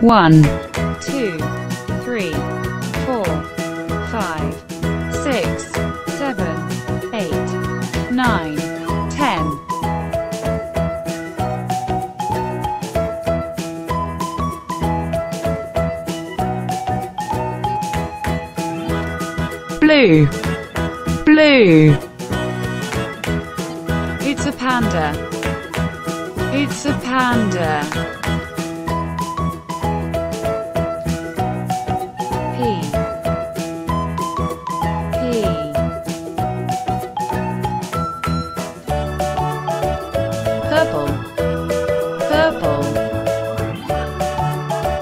One, two, three, four, five, six, seven, eight, nine, ten. blue, blue, It's a panda. It's a panda.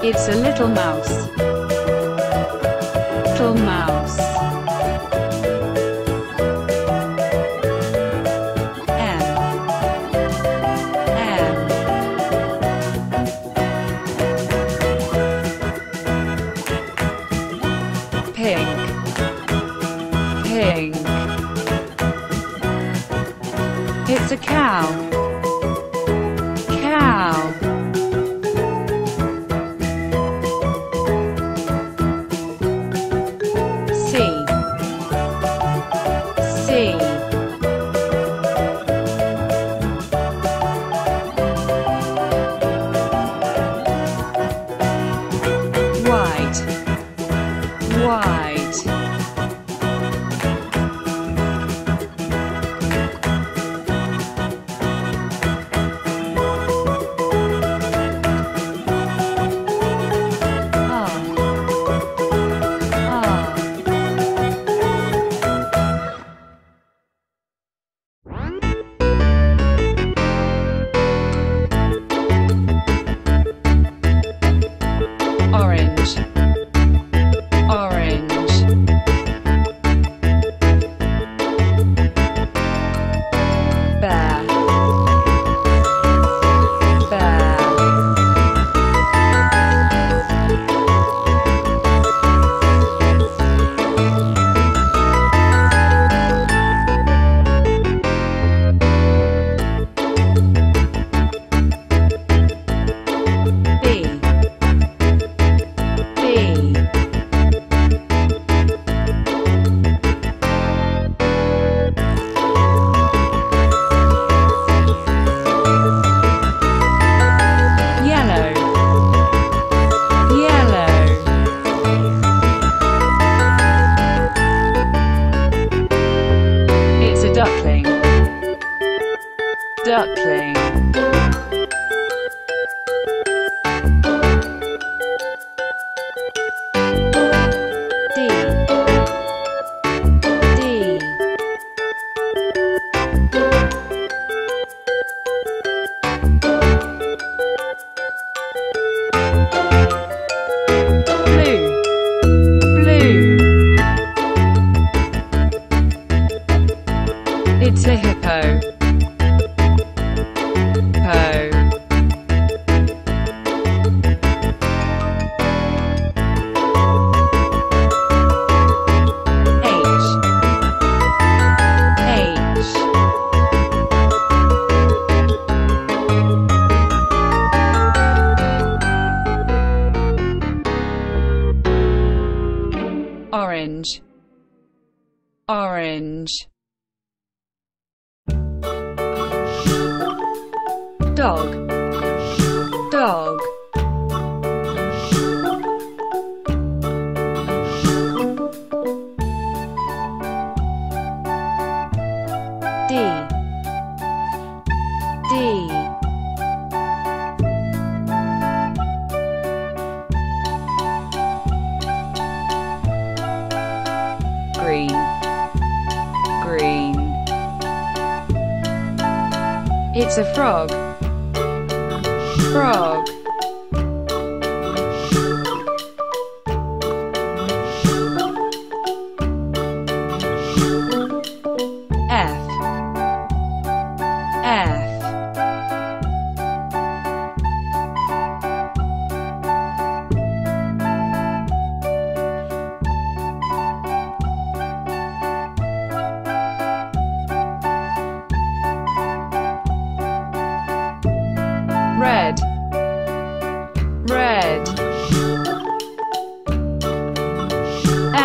It's a little mouse. Little mouse. M. M. Pink. Pink. It's a cow. Orange. Orange. Dog. Dog. It's a frog. Frog.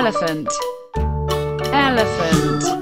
elephant. Elephant.